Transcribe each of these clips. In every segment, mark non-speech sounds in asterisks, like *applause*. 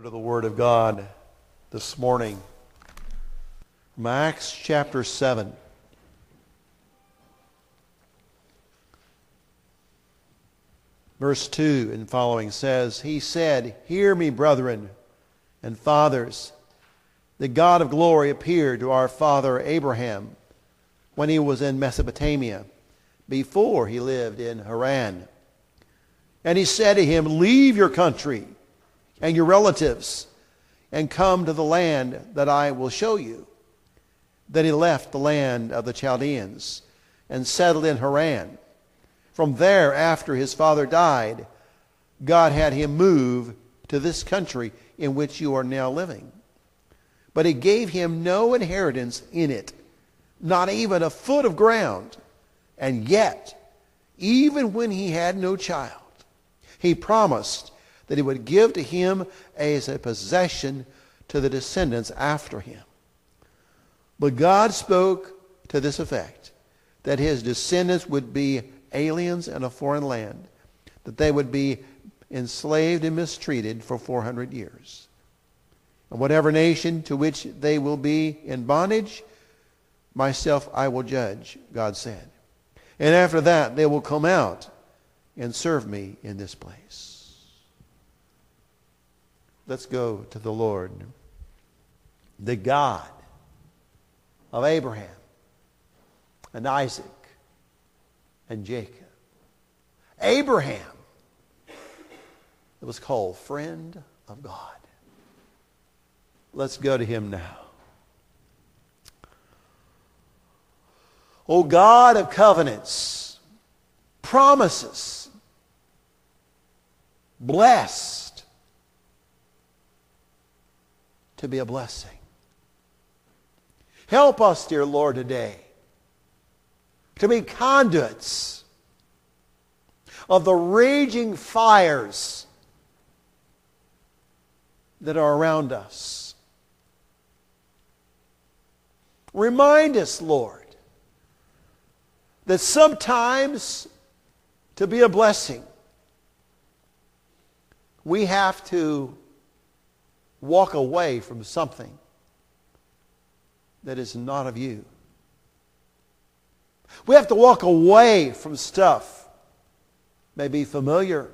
to the Word of God this morning from Acts chapter 7. Verse 2 and following says, He said, Hear me, brethren and fathers. The God of glory appeared to our father Abraham when he was in Mesopotamia, before he lived in Haran. And he said to him, Leave your country and your relatives and come to the land that I will show you. Then he left the land of the Chaldeans and settled in Haran. From there, after his father died, God had him move to this country in which you are now living. But he gave him no inheritance in it, not even a foot of ground. And yet, even when he had no child, he promised that he would give to him as a possession to the descendants after him. But God spoke to this effect that his descendants would be aliens in a foreign land, that they would be enslaved and mistreated for 400 years. And whatever nation to which they will be in bondage, myself I will judge, God said. And after that, they will come out and serve me in this place. Let's go to the Lord, the God of Abraham and Isaac and Jacob. Abraham it was called friend of God. Let's go to him now. O God of covenants, promises, blessed to be a blessing. Help us, dear Lord, today to be conduits of the raging fires that are around us. Remind us, Lord, that sometimes to be a blessing, we have to walk away from something that is not of you. We have to walk away from stuff may be familiar,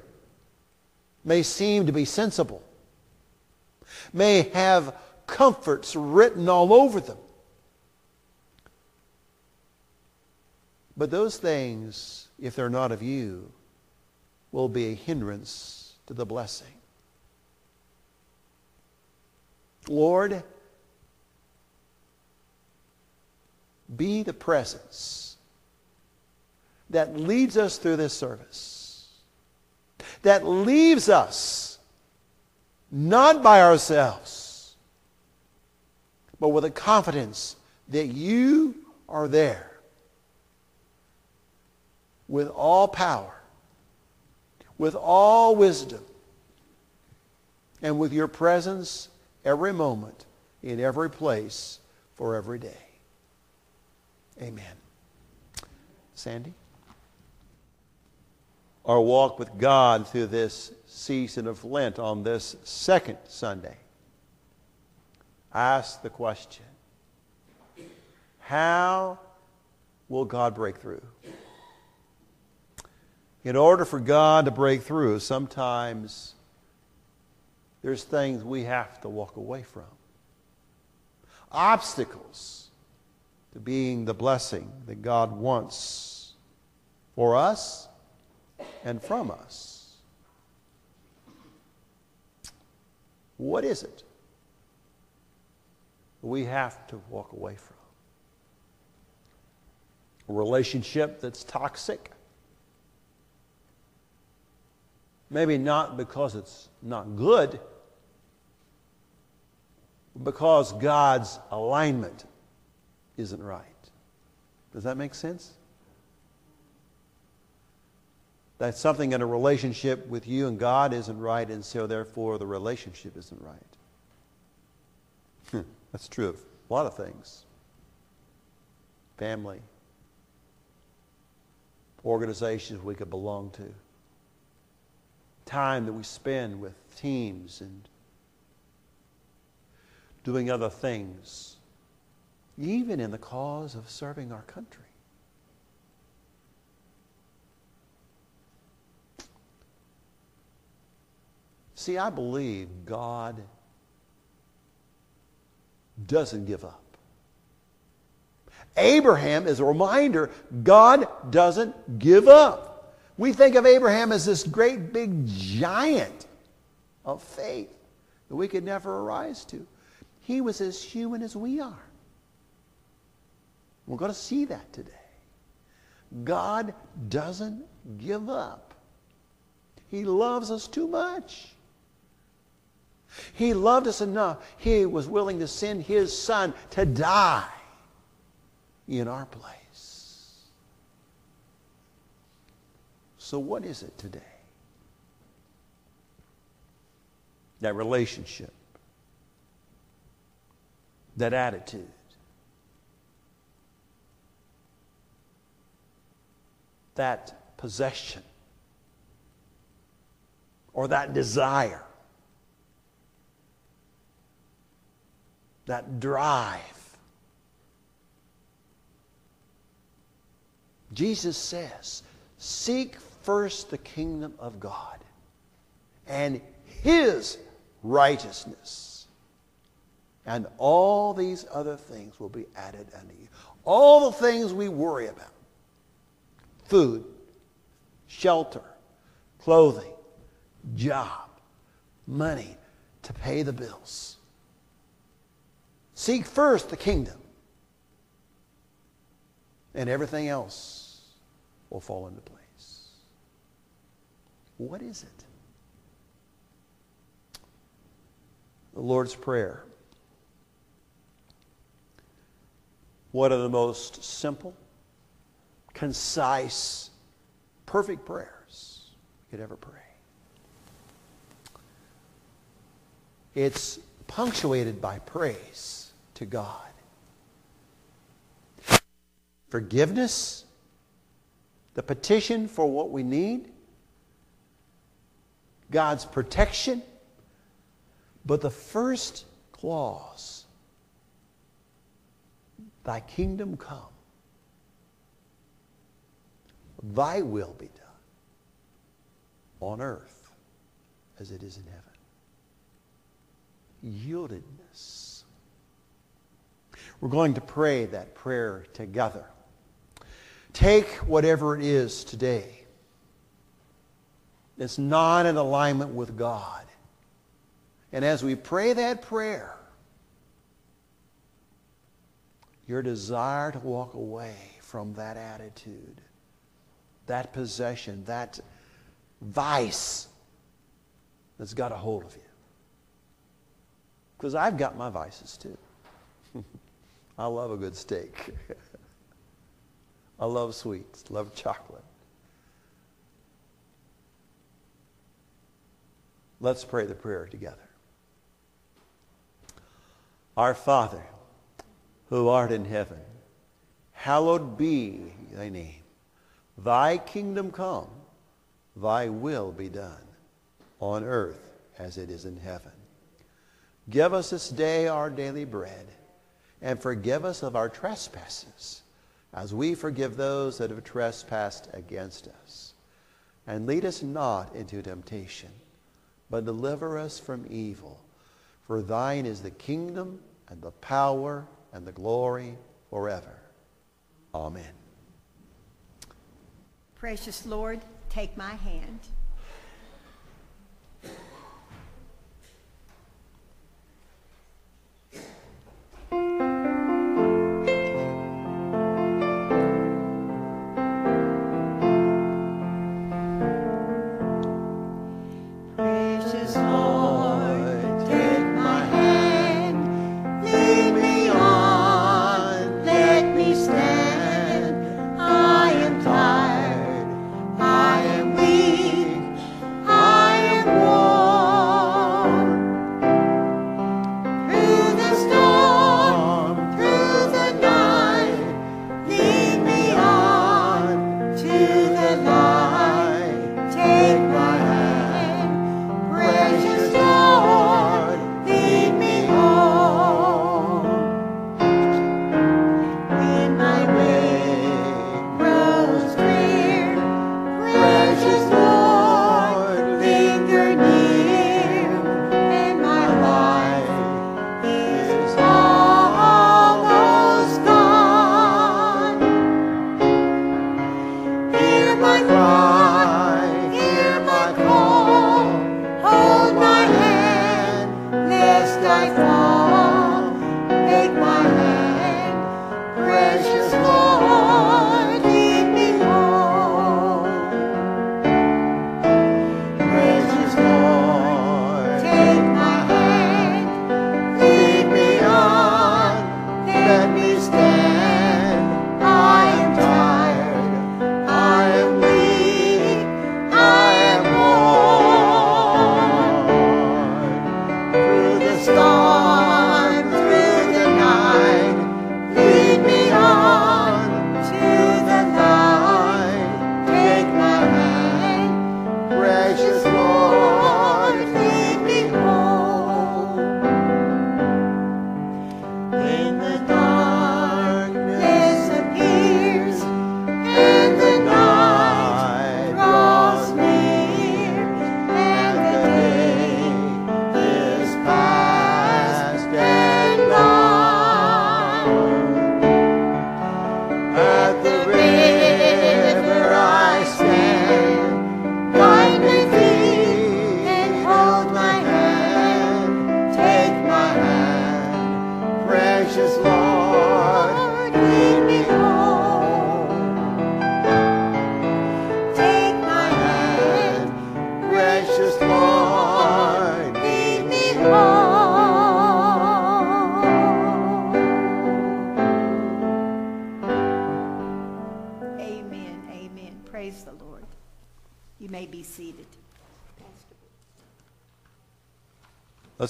may seem to be sensible, may have comforts written all over them. But those things, if they're not of you, will be a hindrance to the blessing. Lord, be the presence that leads us through this service, that leaves us not by ourselves, but with a confidence that you are there with all power, with all wisdom, and with your presence every moment, in every place, for every day. Amen. Sandy? Our walk with God through this season of Lent on this second Sunday. Ask the question How will God break through? In order for God to break through, sometimes there's things we have to walk away from. Obstacles to being the blessing that God wants for us and from us. What is it we have to walk away from? A relationship that's toxic? Maybe not because it's not good, because God's alignment isn't right. Does that make sense? That something in a relationship with you and God isn't right, and so therefore the relationship isn't right. That's true of a lot of things family, organizations we could belong to, time that we spend with teams and doing other things, even in the cause of serving our country. See, I believe God doesn't give up. Abraham is a reminder God doesn't give up. We think of Abraham as this great big giant of faith that we could never arise to. He was as human as we are. We're going to see that today. God doesn't give up. He loves us too much. He loved us enough. He was willing to send his son to die in our place. So, what is it today? That relationship, that attitude. That possession or that desire that drive. Jesus says, Seek first the kingdom of God and his righteousness, and all these other things will be added unto you. All the things we worry about food, shelter, clothing, job, money to pay the bills Seek first the kingdom, and everything else will fall into place. What is it? The Lord's Prayer. One of the most simple, concise, perfect prayers you could ever pray. It's punctuated by praise to God. Forgiveness, the petition for what we need, God's protection. But the first clause, Thy kingdom come, Thy will be done on earth as it is in heaven. Yieldedness we're going to pray that prayer together. Take whatever it is today that's not in alignment with God. And as we pray that prayer, your desire to walk away from that attitude, that possession, that vice that's got a hold of you. Because I've got my vices too. *laughs* I love a good steak. *laughs* I love sweets, love chocolate. Let's pray the prayer together. Our Father, who art in heaven, hallowed be thy name. Thy kingdom come, thy will be done, on earth as it is in heaven. Give us this day our daily bread and forgive us of our trespasses, as we forgive those that have trespassed against us. And lead us not into temptation, but deliver us from evil. For thine is the kingdom and the power and the glory forever. Amen. Precious Lord, take my hand. and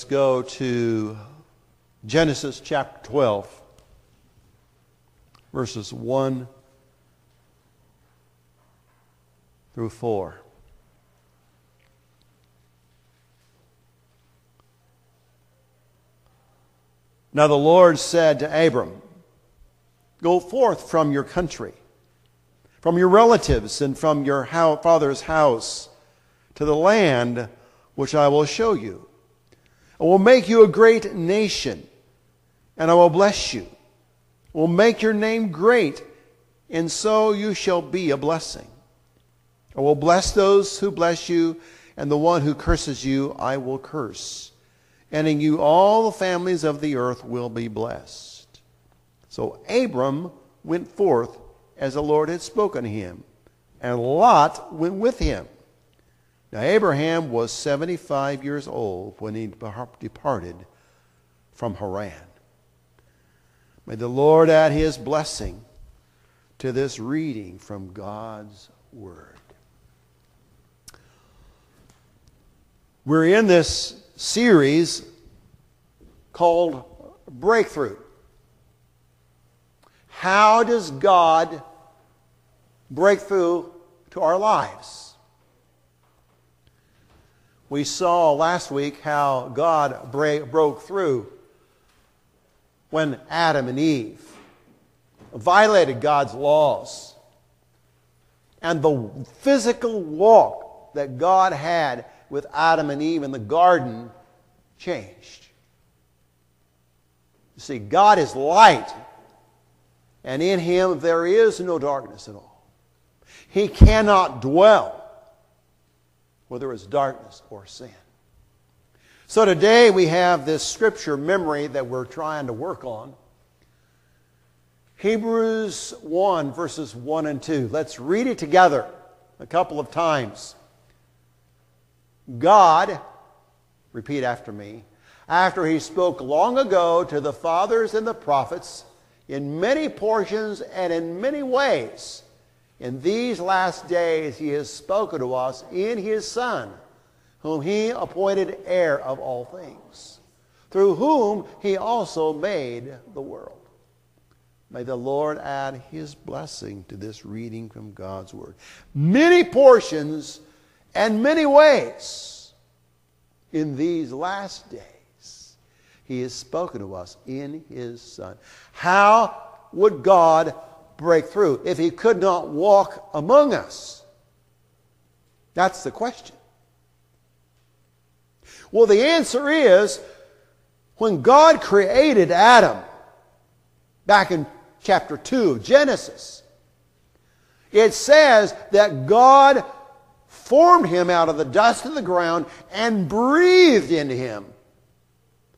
go to Genesis chapter 12, verses 1 through 4. Now the Lord said to Abram, Go forth from your country, from your relatives, and from your father's house to the land which I will show you. I will make you a great nation, and I will bless you. I will make your name great, and so you shall be a blessing. I will bless those who bless you, and the one who curses you I will curse. And in you all the families of the earth will be blessed. So Abram went forth as the Lord had spoken to him, and Lot went with him. Now, Abraham was 75 years old when he departed from Haran. May the Lord add his blessing to this reading from God's Word. We're in this series called Breakthrough. How does God break through to our lives? We saw last week how God break, broke through when Adam and Eve violated God's laws. And the physical walk that God had with Adam and Eve in the garden changed. You see, God is light, and in him there is no darkness at all. He cannot dwell where there is darkness or sin. So today we have this scripture memory that we're trying to work on. Hebrews 1, verses 1 and 2. Let's read it together a couple of times. God, repeat after me, after he spoke long ago to the fathers and the prophets in many portions and in many ways in these last days, he has spoken to us in his Son, whom he appointed heir of all things, through whom he also made the world. May the Lord add his blessing to this reading from God's Word. Many portions and many ways in these last days, he has spoken to us in his Son. How would God break through if he could not walk among us? That's the question. Well, the answer is when God created Adam back in chapter 2 of Genesis, it says that God formed him out of the dust of the ground and breathed into him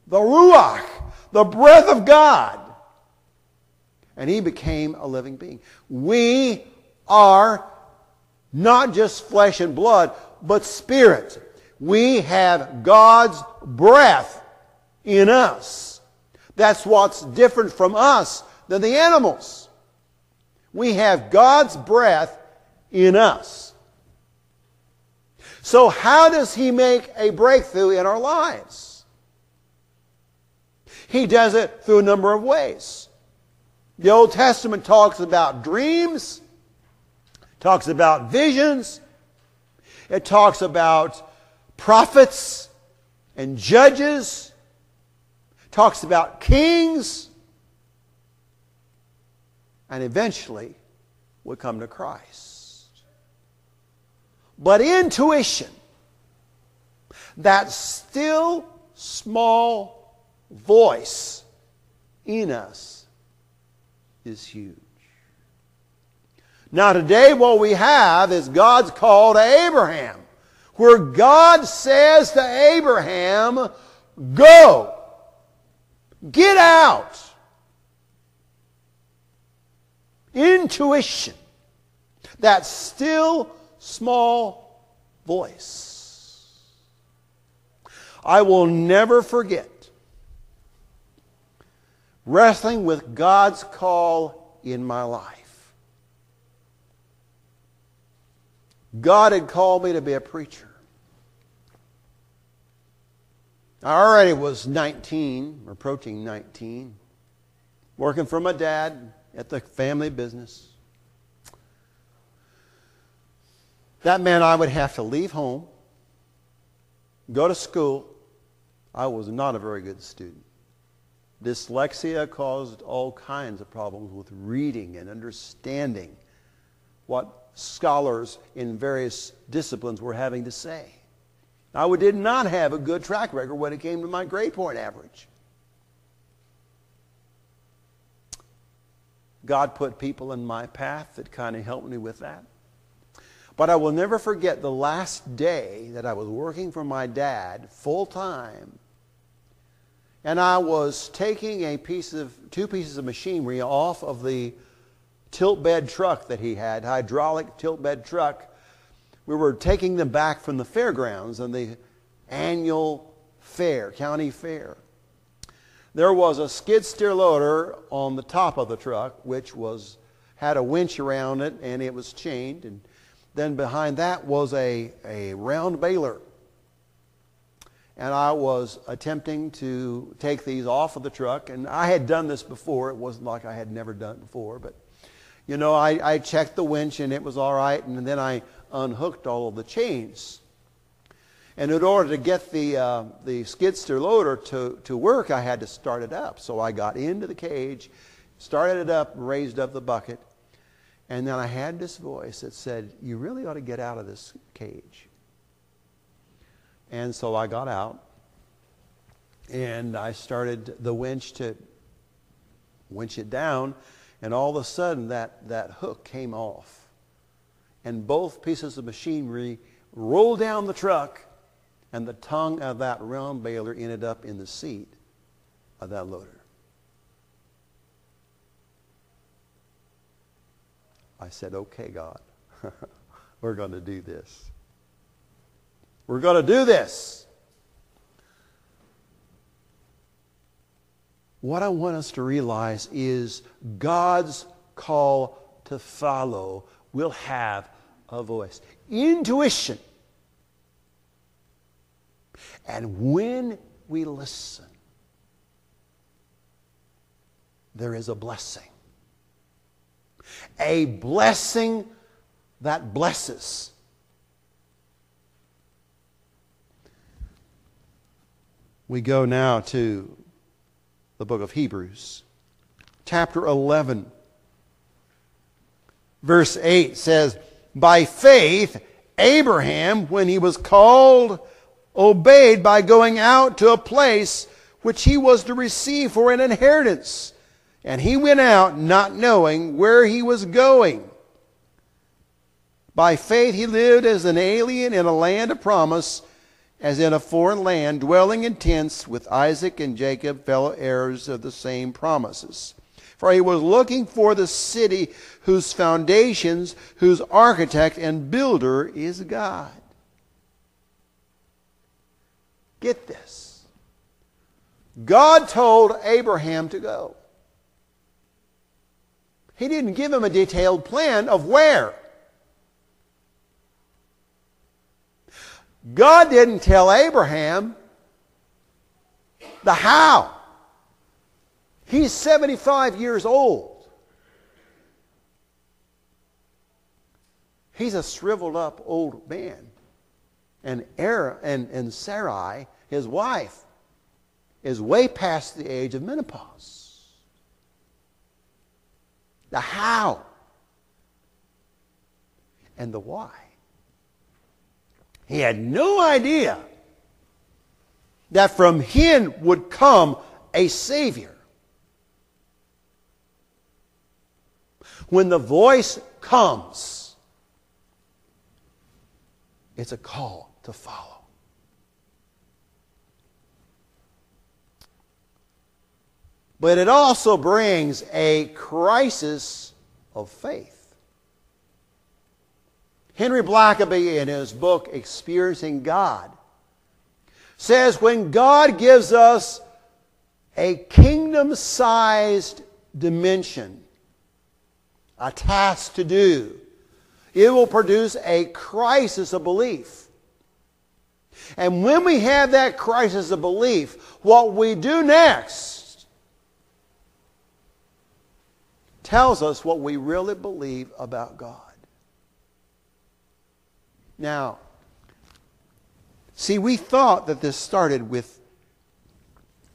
the Ruach, the breath of God and he became a living being. We are not just flesh and blood, but spirit. We have God's breath in us. That's what's different from us than the animals. We have God's breath in us. So how does he make a breakthrough in our lives? He does it through a number of ways. The Old Testament talks about dreams, talks about visions, it talks about prophets and judges, talks about kings, and eventually we come to Christ. But intuition, that still small voice in us, is huge. Now, today, what we have is God's call to Abraham, where God says to Abraham, Go, get out. Intuition, that still small voice. I will never forget wrestling with God's call in my life. God had called me to be a preacher. I already was 19, approaching 19, working for my dad at the family business. That meant I would have to leave home, go to school. I was not a very good student. Dyslexia caused all kinds of problems with reading and understanding what scholars in various disciplines were having to say. I did not have a good track record when it came to my grade point average. God put people in my path that kind of helped me with that. But I will never forget the last day that I was working for my dad full time. And I was taking a piece of two pieces of machinery off of the tilt bed truck that he had, hydraulic tilt bed truck. We were taking them back from the fairgrounds and the annual fair, county fair. There was a skid steer loader on the top of the truck, which was had a winch around it and it was chained. And then behind that was a, a round baler. And I was attempting to take these off of the truck. And I had done this before. It wasn't like I had never done it before. But, you know, I, I checked the winch and it was all right. And then I unhooked all of the chains. And in order to get the, uh, the skid steer loader to, to work, I had to start it up. So I got into the cage, started it up, raised up the bucket. And then I had this voice that said, You really ought to get out of this cage. And so I got out and I started the winch to winch it down. And all of a sudden, that, that hook came off. And both pieces of machinery rolled down the truck and the tongue of that round baler ended up in the seat of that loader. I said, okay, God, *laughs* we're going to do this. We're going to do this. What I want us to realize is God's call to follow will have a voice. Intuition and when we listen, there is a blessing. A blessing that blesses. We go now to the book of Hebrews, chapter 11. Verse 8 says, By faith, Abraham, when he was called, obeyed by going out to a place which he was to receive for an inheritance. And he went out not knowing where he was going. By faith he lived as an alien in a land of promise, as in a foreign land, dwelling in tents with Isaac and Jacob, fellow heirs of the same promises. For he was looking for the city whose foundations, whose architect and builder is God. Get this. God told Abraham to go. He didn't give him a detailed plan of where. God didn't tell Abraham the how. He's 75 years old. He's a shriveled up old man. And, Aaron, and, and Sarai, his wife, is way past the age of menopause. The how and the why. He had no idea that from him would come a Savior. When the voice comes, it's a call to follow. But it also brings a crisis of faith. Henry Blackaby, in his book Experiencing God, says when God gives us a kingdom sized dimension, a task to do, it will produce a crisis of belief. And when we have that crisis of belief, what we do next tells us what we really believe about God. Now, see, we thought that this started with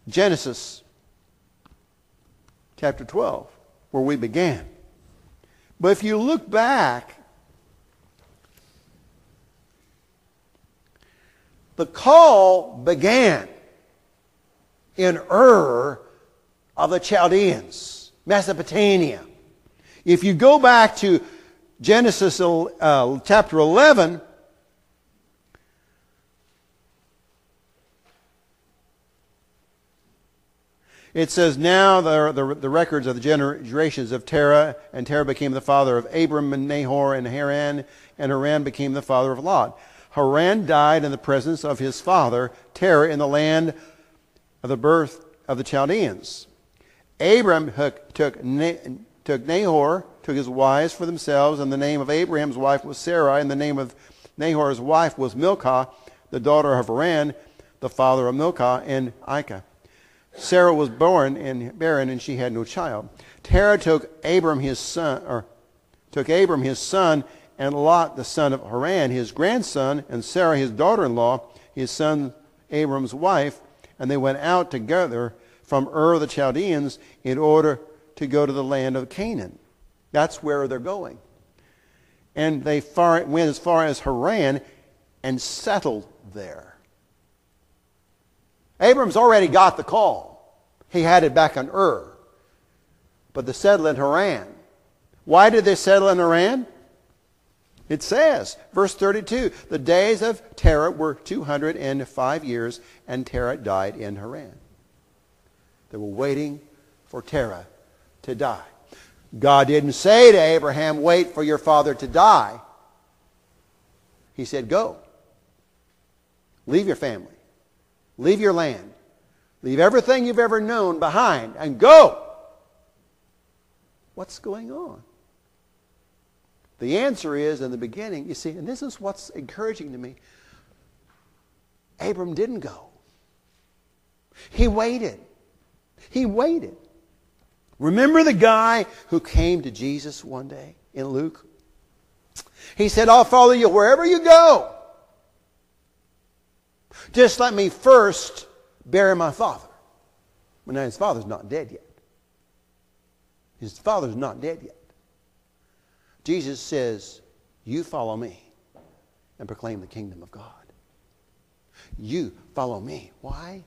Genesis chapter 12, where we began. But if you look back, the call began in Ur of the Chaldeans, Mesopotamia. If you go back to Genesis uh, chapter 11, It says, Now the, the, the, records of the generations of Terah, and Terah became the father of Abram and Nahor and Haran, and Haran became the father of Lot. Haran died in the presence of his father, Terah, in the land of the birth of the Chaldeans. Abram took, took, took Nahor, took his wives for themselves, and the name of Abraham's wife was Sarah, and the name of Nahor's wife was Milcah, the daughter of Haran, the father of Milcah and Ikah. Sarah was born and barren, and she had no child. Terah took Abram his son, or took Abram his son, and Lot the son of Haran his grandson, and Sarah his daughter-in-law, his son Abram's wife, and they went out together from Ur the Chaldeans in order to go to the land of Canaan. That's where they're going. And they far, went as far as Haran and settled there. Abram's already got the call. He had it back on Ur. But they settled in Haran. Why did they settle in Haran? It says, verse 32, the days of Terah were 205 years, and Terah died in Haran. They were waiting for Terah to die. God didn't say to Abraham, wait for your father to die. He said, go. Leave your family. Leave your land. Leave everything you've ever known behind and go. What's going on? The answer is in the beginning, you see, and this is what's encouraging to me. Abram didn't go. He waited. He waited. Remember the guy who came to Jesus one day in Luke? He said, I'll follow you wherever you go. Just let me first bury my father. But now his father's not dead yet. His father's not dead yet. Jesus says, You follow me and proclaim the kingdom of God. You follow me. Why?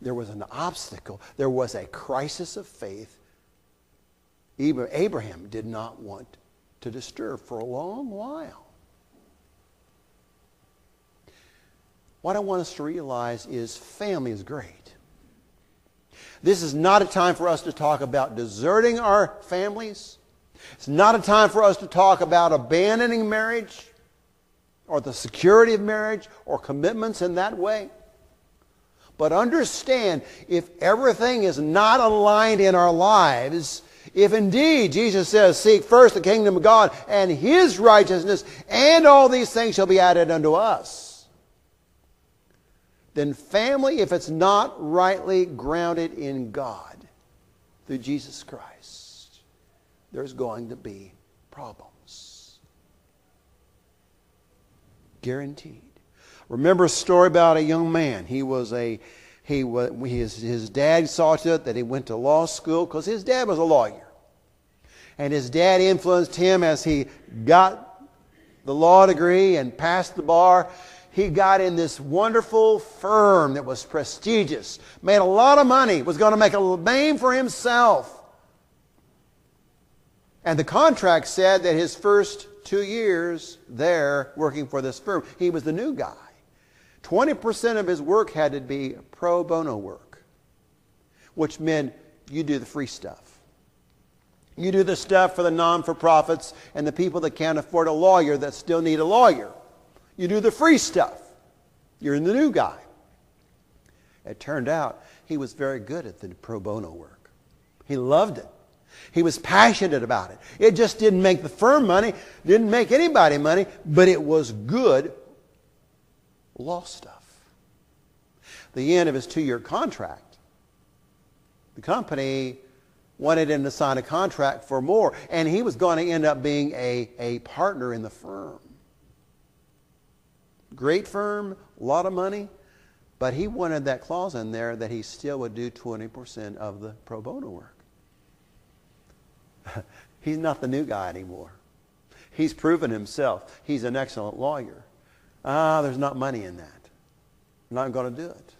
There was an obstacle, there was a crisis of faith. Even Abraham did not want to disturb for a long while. What I want us to realize is family is great. This is not a time for us to talk about deserting our families. It's not a time for us to talk about abandoning marriage or the security of marriage or commitments in that way. But understand if everything is not aligned in our lives, if indeed Jesus says, Seek first the kingdom of God and his righteousness, and all these things shall be added unto us then family, if it's not rightly grounded in God through Jesus Christ, there's going to be problems. Guaranteed. Remember a story about a young man. He was a he was his, his dad saw to it that he went to law school because his dad was a lawyer. And his dad influenced him as he got the law degree and passed the bar he got in this wonderful firm that was prestigious, made a lot of money, was going to make a name for himself. And the contract said that his first two years there working for this firm, he was the new guy. 20% of his work had to be pro bono work, which meant you do the free stuff. You do the stuff for the non for profits and the people that can't afford a lawyer that still need a lawyer. You do the free stuff. You're the new guy. It turned out he was very good at the pro bono work. He loved it. He was passionate about it. It just didn't make the firm money, didn't make anybody money, but it was good law stuff. The end of his two-year contract, the company wanted him to sign a contract for more, and he was going to end up being a, a partner in the firm. Great firm, a lot of money, but he wanted that clause in there that he still would do 20% of the pro bono work. *laughs* He's not the new guy anymore. He's proven himself. He's an excellent lawyer. Ah, there's not money in that. I'm not going to do it.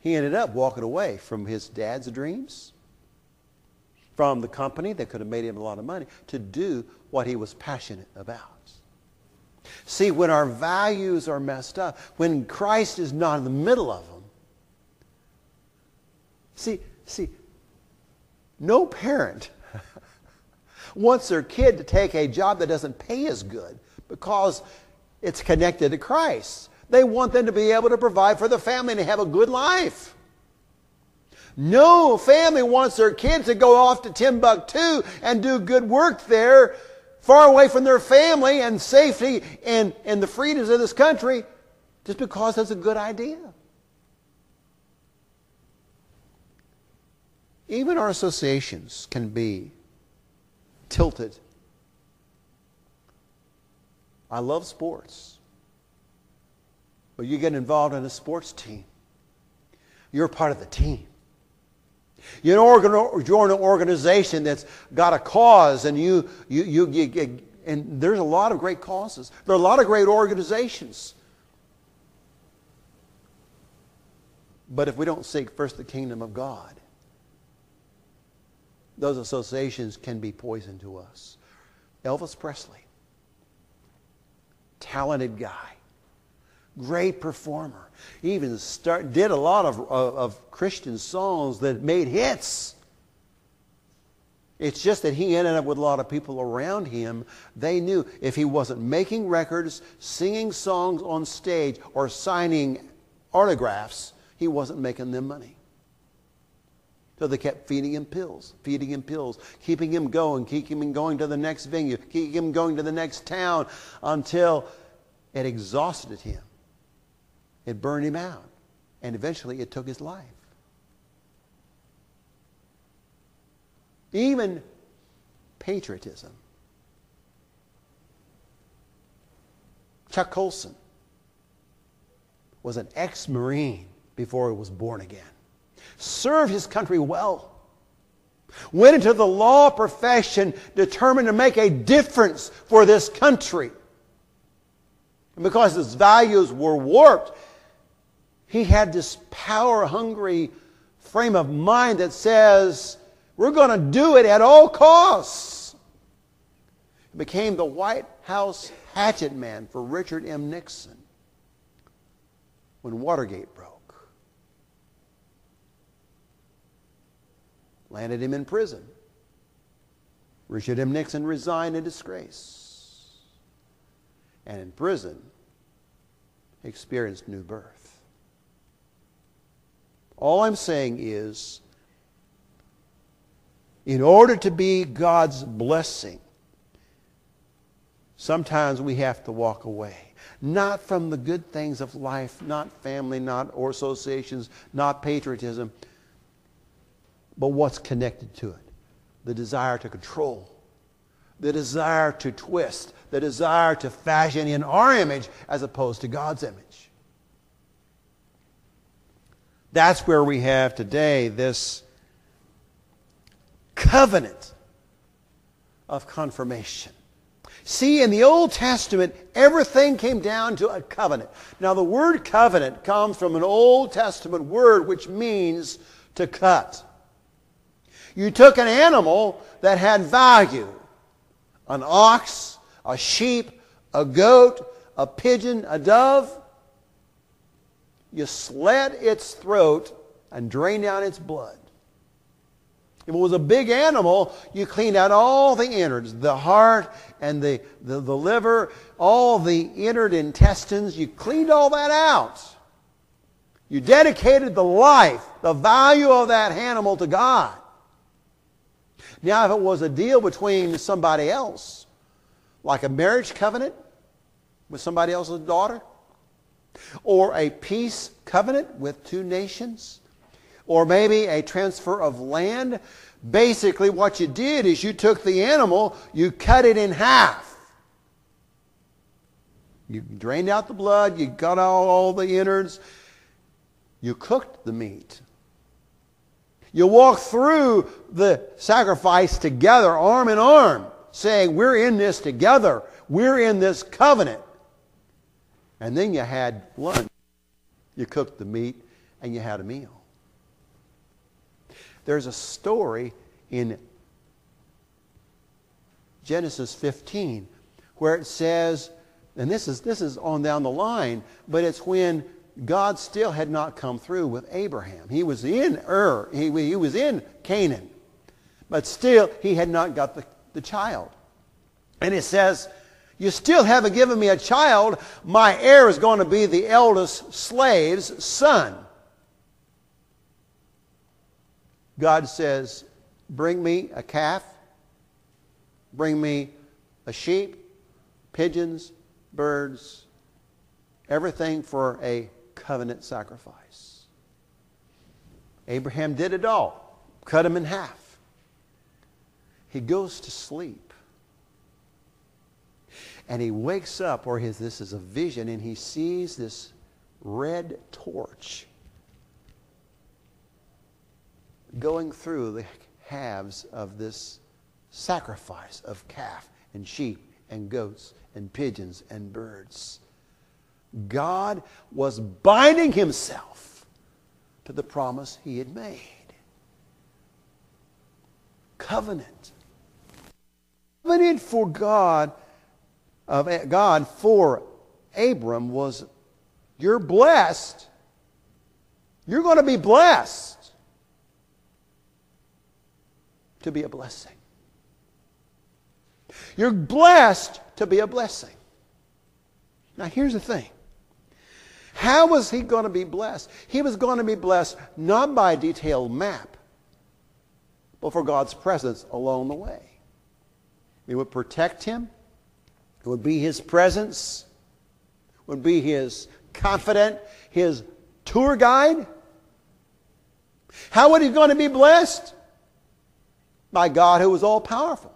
He ended up walking away from his dad's dreams, from the company that could have made him a lot of money, to do what he was passionate about. See, when our values are messed up, when Christ is not in the middle of them, see, see, no parent *laughs* wants their kid to take a job that doesn't pay as good because it's connected to Christ. They want them to be able to provide for the family and have a good life. No family wants their kids to go off to Timbuktu and do good work there, far away from their family and safety and, and the freedoms of this country, just because that's a good idea. Even our associations can be tilted. I love sports. But you get involved in a sports team. You're part of the team. You join an organization that's got a cause, and you, you, you, you, and there's a lot of great causes. There are a lot of great organizations. But if we don't seek first the kingdom of God, those associations can be poison to us. Elvis Presley, talented guy, great performer. He even start, did a lot of, of, of Christian songs that made hits. It's just that he ended up with a lot of people around him. They knew if he wasn't making records, singing songs on stage, or signing autographs, he wasn't making them money. So they kept feeding him pills, feeding him pills, keeping him going, keeping him going to the next venue, keeping him going to the next town until it exhausted him. It burned him out. And eventually it took his life. Even patriotism. Chuck Colson was an ex Marine before he was born again served his country well, went into the law profession determined to make a difference for this country. And because his values were warped, he had this power hungry frame of mind that says, we're going to do it at all costs. He became the White House hatchet man for Richard M. Nixon when Watergate broke. landed him in prison. Richard M. Nixon resigned in disgrace. And in prison, experienced new birth. All I'm saying is, in order to be God's blessing, sometimes we have to walk away. Not from the good things of life, not family, not or associations, not patriotism, but what's connected to it the desire to control, the desire to twist, the desire to fashion in our image as opposed to God's image. That's where we have today this covenant of confirmation. See, in the Old Testament, everything came down to a covenant. Now, the word covenant comes from an Old Testament word which means to cut. You took an animal that had value an ox, a sheep, a goat, a pigeon, a dove. You slit its throat and drained out its blood. If it was a big animal, you cleaned out all the innards, the heart and the, the, the liver, all the innard intestines. You cleaned all that out. You dedicated the life, the value of that animal to God. Now, if it was a deal between somebody else, like a marriage covenant with somebody else's daughter, or a peace covenant with two nations, or maybe a transfer of land. Basically, what you did is you took the animal, you cut it in half. You drained out the blood, you got out all the innards, you cooked the meat. You walk through the sacrifice together, arm in arm, saying, We're in this together. We're in this covenant. And then you had lunch. You cooked the meat and you had a meal. There's a story in Genesis 15 where it says, and this is, this is on down the line, but it's when God still had not come through with Abraham. He was in Ur, he, he was in Canaan, but still he had not got the, the child. And it says, You still haven't given me a child. My heir is going to be the eldest slave's son. God says, Bring me a calf, bring me a sheep, pigeons, birds, everything for a covenant sacrifice. Abraham did it all, cut him in half. He goes to sleep. And he wakes up, or his, this is a vision, and he sees this red torch going through the halves of this sacrifice of calf and sheep and goats and pigeons and birds. God was binding himself to the promise he had made. Covenant. Covenant for God of God for Abram was you're blessed. You're going to be blessed to be a blessing. You're blessed to be a blessing. Now, here's the thing. How was he going to be blessed? He was going to be blessed not by a detailed map, but for God's presence along the way. It would protect him. It would be his presence. Would be his confidant, his tour guide. How would he going to be blessed? By God who was all powerful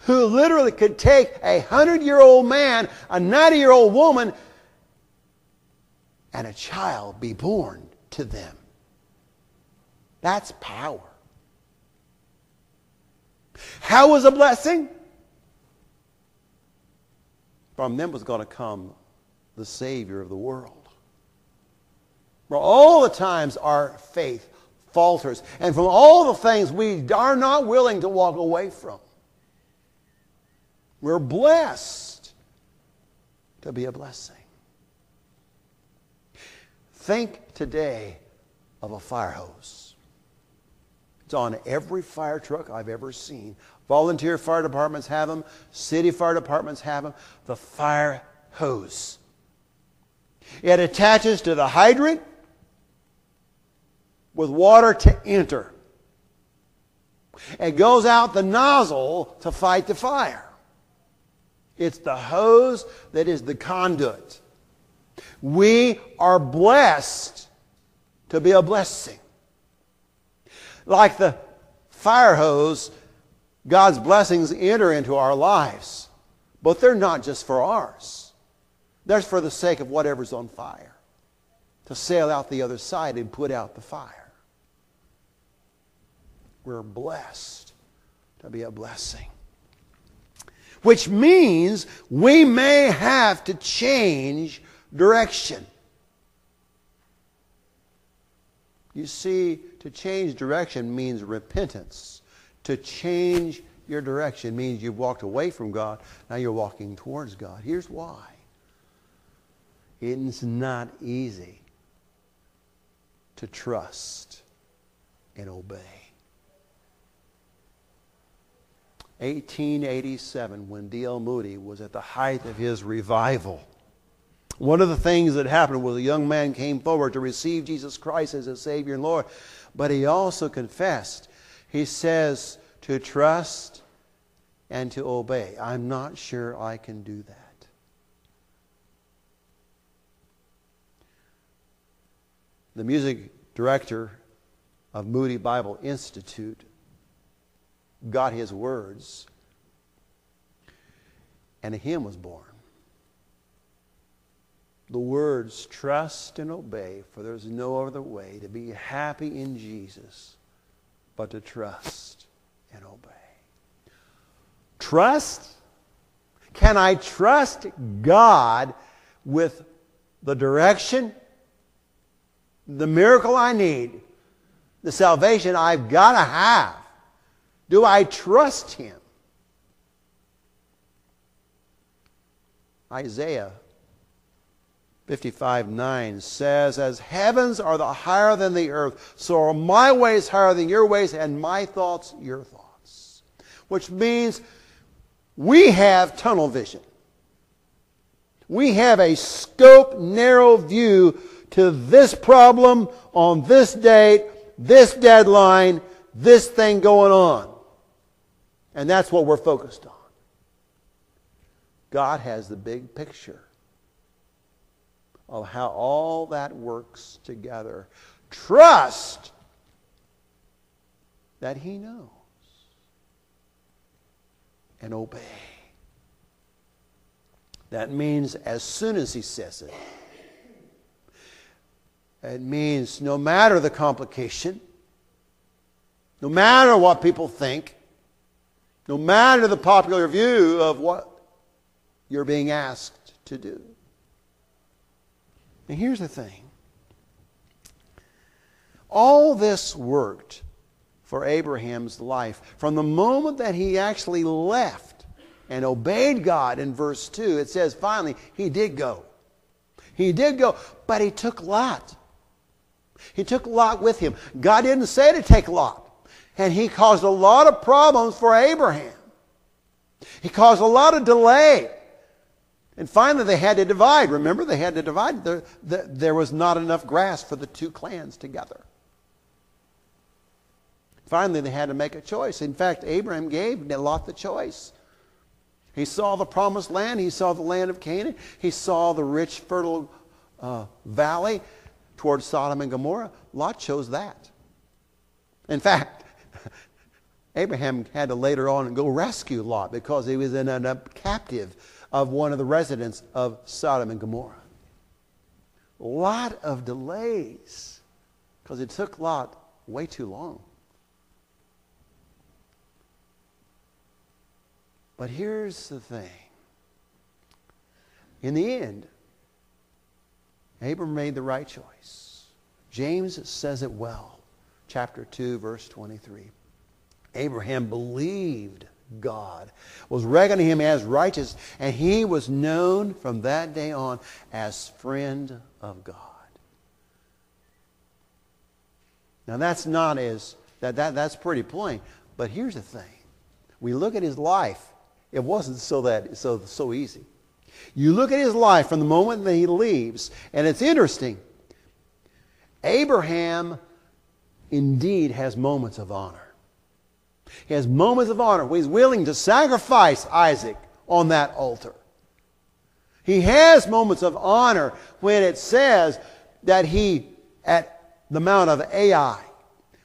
who literally could take a hundred year old man, a 90 year old woman, and a child be born to them. That's power. How was a blessing? From them was going to come the Savior of the world. For all the times our faith falters, and from all the things we are not willing to walk away from. We're blessed to be a blessing. Think today of a fire hose. It's on every fire truck I've ever seen. Volunteer fire departments have them, city fire departments have them. The fire hose. It attaches to the hydrant with water to enter. It goes out the nozzle to fight the fire. It's the hose that is the conduit. We are blessed to be a blessing. Like the fire hose, God's blessings enter into our lives. But they're not just for ours. They're for the sake of whatever's on fire. To sail out the other side and put out the fire. We're blessed to be a blessing which means we may have to change direction. You see, to change direction means repentance. To change your direction means you've walked away from God, now you're walking towards God. Here's why it's not easy to trust and obey. 1887 when D.L. Moody was at the height of his revival. One of the things that happened was a young man came forward to receive Jesus Christ as his Savior and Lord, but he also confessed. He says to trust and to obey. I'm not sure I can do that. the music director of Moody Bible Institute, got his words, and a hymn was born. The words, trust and obey, for there's no other way to be happy in Jesus but to trust and obey. Trust? Can I trust God with the direction, the miracle I need, the salvation I've got to have? Do I trust Him? Isaiah 55 9 says, As heavens are the higher than the earth, so are my ways higher than your ways, and my thoughts your thoughts. Which means we have tunnel vision. We have a scope, narrow view to this problem on this date, this deadline, this thing going on. And that's what we're focused on. God has the big picture of how all that works together. Trust that He knows and obey. That means as soon as He says it. It means no matter the complication, no matter what people think, no matter the popular view of what you're being asked to do. Now, here's the thing all this worked for Abraham's life from the moment that he actually left and obeyed God in verse 2. It says, finally, he did go. He did go, but he took Lot. He took Lot with him. God didn't say to take Lot. And he caused a lot of problems for Abraham. He caused a lot of delay. And finally, they had to divide. Remember, they had to divide. There, there was not enough grass for the two clans together. Finally, they had to make a choice. In fact, Abraham gave Lot the choice. He saw the promised land. He saw the land of Canaan. He saw the rich, fertile uh, valley towards Sodom and Gomorrah. Lot chose that. In fact, *laughs* Abraham had to later on go rescue Lot because he was in a captive of one of the residents of Sodom and Gomorrah. A lot of delays because it took Lot way too long. But here's the thing. In the end, Abram made the right choice. James says it well. Chapter 2, verse 23. Abraham believed God, was reckoning him as righteous, and he was known from that day on as friend of God. Now that's not as that, that that's pretty plain. But here's the thing. We look at his life, it wasn't so that so so easy. You look at his life from the moment that he leaves, and it's interesting. Abraham indeed has moments of honor. He has moments of honor where he's willing to sacrifice Isaac on that altar. He has moments of honor when it says that he, at the Mount of Ai,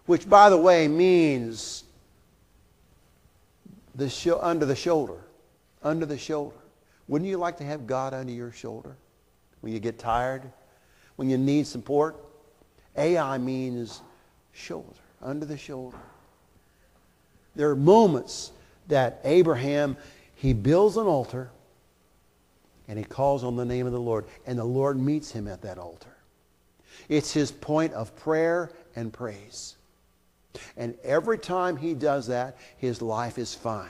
which by the way means the sho- under the shoulder, under the shoulder. Wouldn't you like to have God under your shoulder when you get tired, when you need support? Ai means shoulder, under the shoulder. There are moments that Abraham, he builds an altar and he calls on the name of the Lord, and the Lord meets him at that altar. It's his point of prayer and praise. And every time he does that, his life is fine.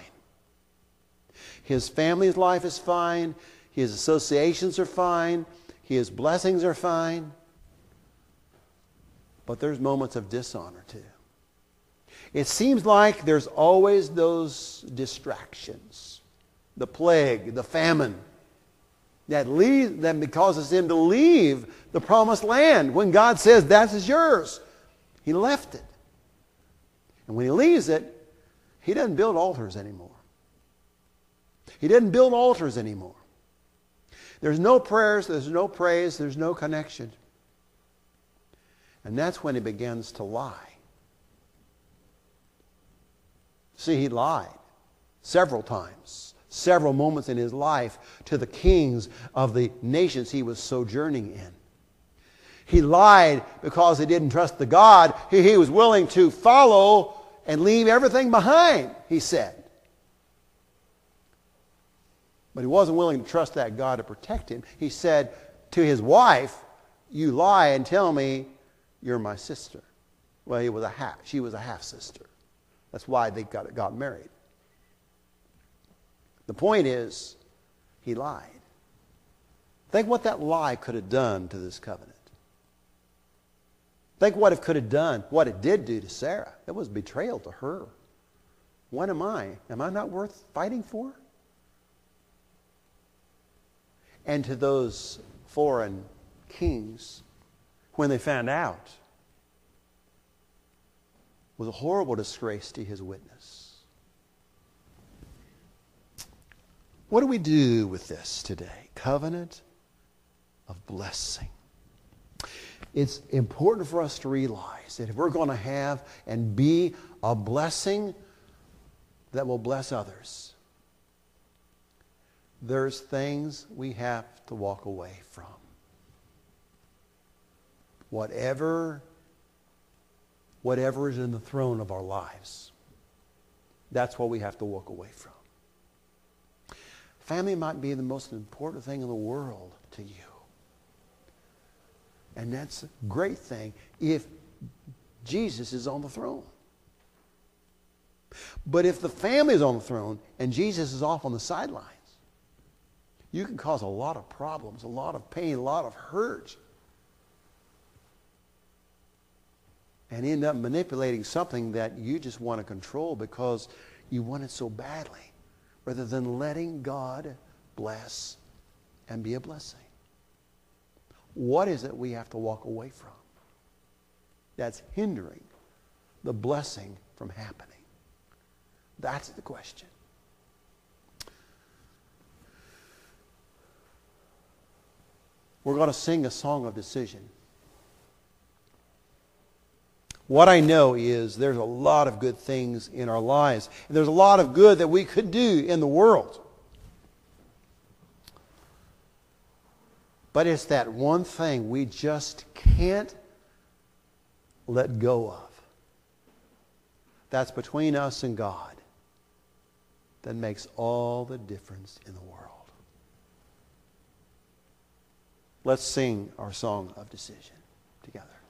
His family's life is fine. His associations are fine. His blessings are fine. But there's moments of dishonor too. It seems like there's always those distractions the plague, the famine that, lead, that causes him to leave the promised land when God says that is yours. He left it. And when he leaves it, he doesn't build altars anymore. He doesn't build altars anymore. There's no prayers, there's no praise, there's no connection. And that's when he begins to lie. See, he lied several times, several moments in his life to the kings of the nations he was sojourning in. He lied because he didn't trust the God he, he was willing to follow and leave everything behind, he said. But he wasn't willing to trust that God to protect him. He said to his wife, You lie and tell me you're my sister. Well, he was a half, she was a half sister. That's why they got, got married. The point is, he lied. Think what that lie could have done to this covenant. Think what it could have done, what it did do to Sarah. It was betrayal to her. What am I? Am I not worth fighting for? And to those foreign kings, when they found out, was a horrible disgrace to his witness. What do we do with this today? Covenant of blessing. It's important for us to realize that if we're going to have and be a blessing that will bless others, there's things we have to walk away from. Whatever, whatever is in the throne of our lives, that's what we have to walk away from. Family might be the most important thing in the world to you. And that's a great thing if Jesus is on the throne. But if the family is on the throne and Jesus is off on the sidelines, you can cause a lot of problems, a lot of pain, a lot of hurt. And end up manipulating something that you just want to control because you want it so badly, rather than letting God bless and be a blessing. What is it we have to walk away from that's hindering the blessing from happening? That's the question. We're going to sing a song of decision. What I know is there's a lot of good things in our lives, and there's a lot of good that we could do in the world. But it's that one thing we just can't let go of. That's between us and God that makes all the difference in the world. Let's sing our song of decision together.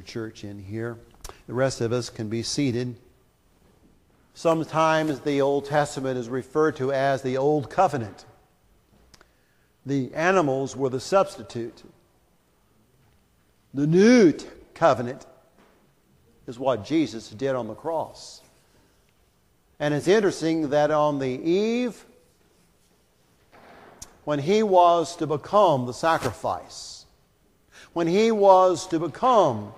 Junior church in here. The rest of us can be seated. Sometimes the Old Testament is referred to as the Old Covenant. The animals were the substitute. The New Covenant is what Jesus did on the cross. And it's interesting that on the eve when he was to become the sacrifice, when he was to become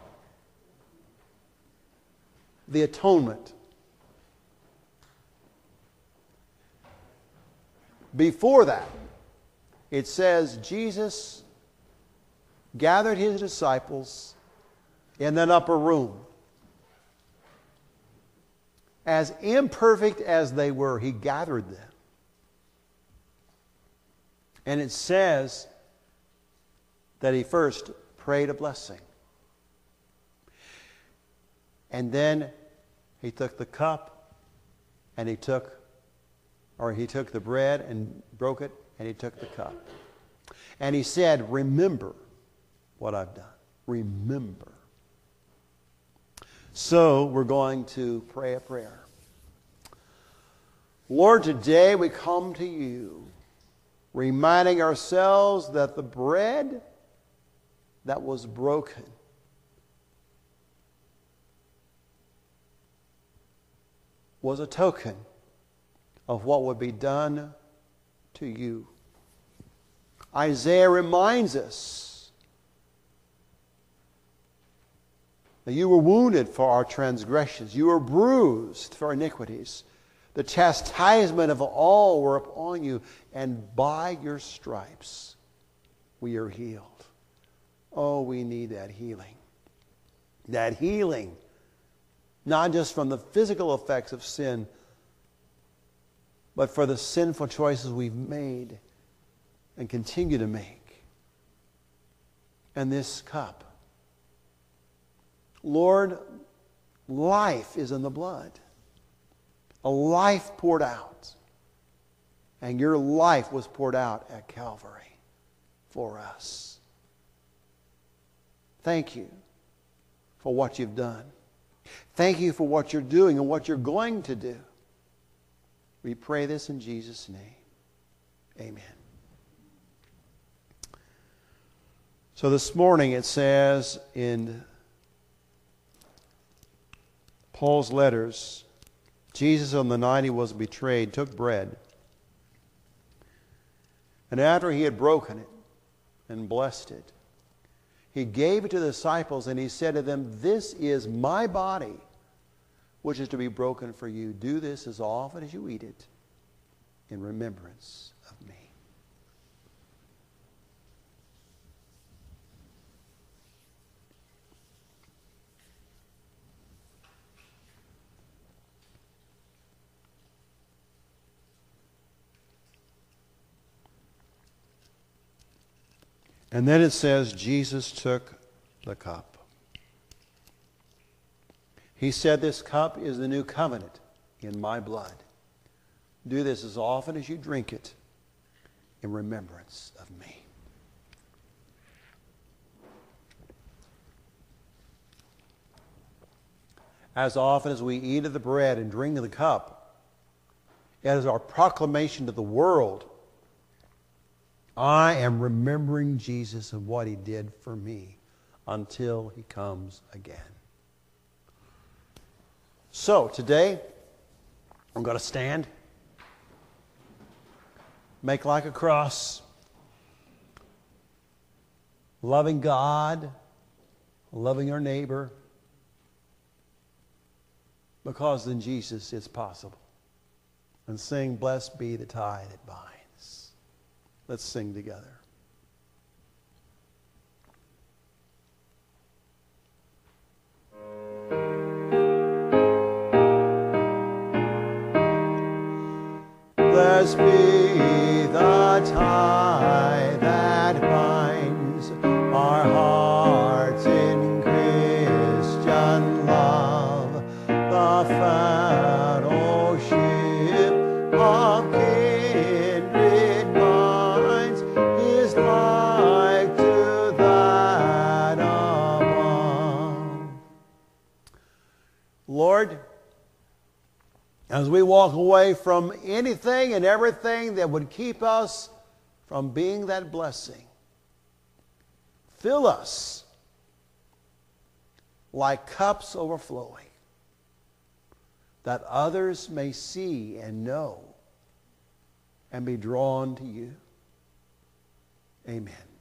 the atonement. Before that, it says Jesus gathered his disciples in an upper room. As imperfect as they were, he gathered them. And it says that he first prayed a blessing. And then he took the cup and he took, or he took the bread and broke it and he took the cup. And he said, Remember what I've done. Remember. So we're going to pray a prayer. Lord, today we come to you reminding ourselves that the bread that was broken was a token of what would be done to you. Isaiah reminds us that you were wounded for our transgressions, you were bruised for iniquities. The chastisement of all were upon you, and by your stripes we are healed. Oh, we need that healing. That healing, not just from the physical effects of sin, but for the sinful choices we've made and continue to make. And this cup. Lord, life is in the blood a life poured out. And your life was poured out at Calvary for us. Thank you for what you've done. Thank you for what you're doing and what you're going to do. We pray this in Jesus' name. Amen. So this morning it says in Paul's letters, Jesus, on the night he was betrayed, took bread. And after he had broken it and blessed it, he gave it to the disciples and he said to them, This is my body, which is to be broken for you. Do this as often as you eat it in remembrance of me. And then it says, Jesus took the cup. He said, This cup is the new covenant in my blood. Do this as often as you drink it in remembrance of me. As often as we eat of the bread and drink of the cup, it is our proclamation to the world I am remembering Jesus and what he did for me until he comes again. So today, I'm going to stand, make like a cross, loving God, loving our neighbor, because in Jesus it's possible, and sing, Blessed be the tie that binds. Let's sing together. Blessed be the tie that binds our hearts walk away from anything and everything that would keep us from being that blessing. Fill us like cups overflowing, that others may see and know and be drawn to you. Amen.